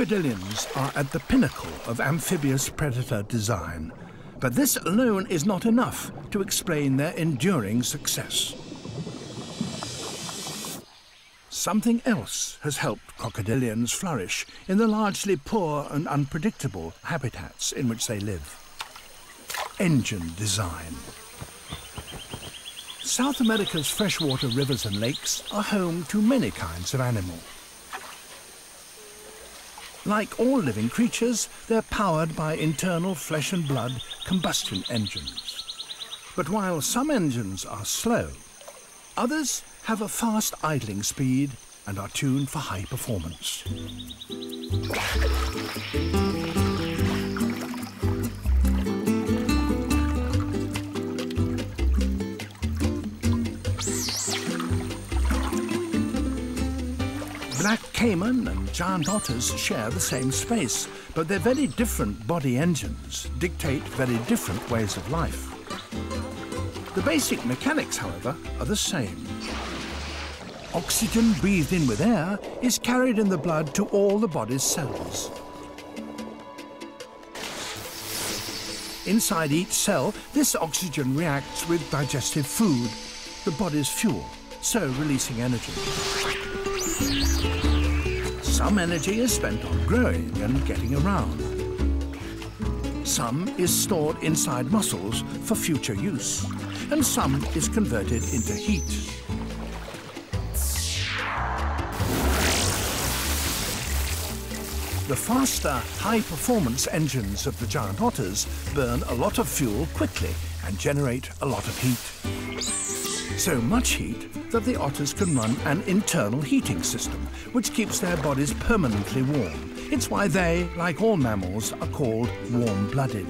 Crocodilians are at the pinnacle of amphibious predator design, but this alone is not enough to explain their enduring success. Something else has helped crocodilians flourish in the largely poor and unpredictable habitats in which they live. Engine design. South America's freshwater rivers and lakes are home to many kinds of animal. Like all living creatures, they're powered by internal flesh and blood combustion engines. But while some engines are slow, others have a fast idling speed and are tuned for high performance. Caiman and giant otters share the same space, but their very different body engines dictate very different ways of life. The basic mechanics, however, are the same. Oxygen breathed in with air is carried in the blood to all the body's cells. Inside each cell, this oxygen reacts with digestive food, the body's fuel, so releasing energy. Some energy is spent on growing and getting around. Some is stored inside muscles for future use, and some is converted into heat. The faster, high-performance engines of the giant otters burn a lot of fuel quickly and generate a lot of heat. So much heat that the otters can run an internal heating system, which keeps their bodies permanently warm. It's why they, like all mammals, are called warm-blooded.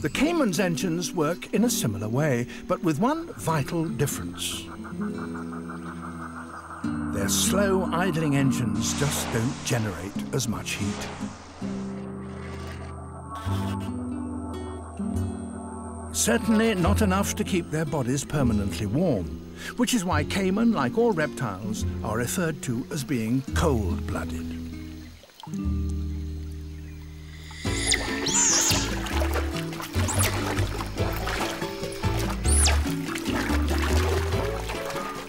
The Caiman's engines work in a similar way, but with one vital difference. Their slow idling engines just don't generate as much heat. Certainly not enough to keep their bodies permanently warm, which is why caiman, like all reptiles, are referred to as being cold-blooded.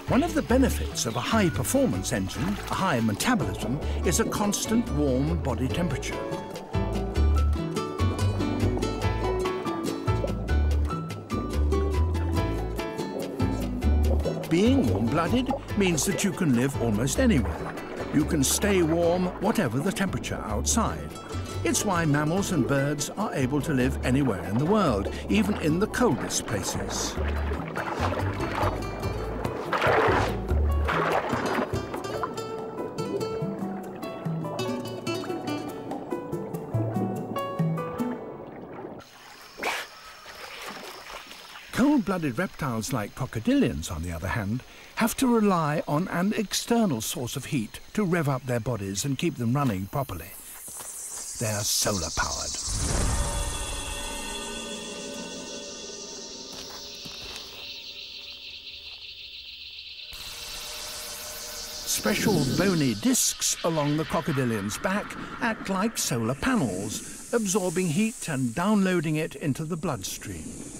One of the benefits of a high-performance engine, a high metabolism, is a constant warm body temperature. Being warm-blooded means that you can live almost anywhere. You can stay warm whatever the temperature outside. It's why mammals and birds are able to live anywhere in the world, even in the coldest places. Cold-blooded reptiles like crocodilians, on the other hand, have to rely on an external source of heat to rev up their bodies and keep them running properly. They're solar-powered. Special bony discs along the crocodilian's back act like solar panels, absorbing heat and downloading it into the bloodstream.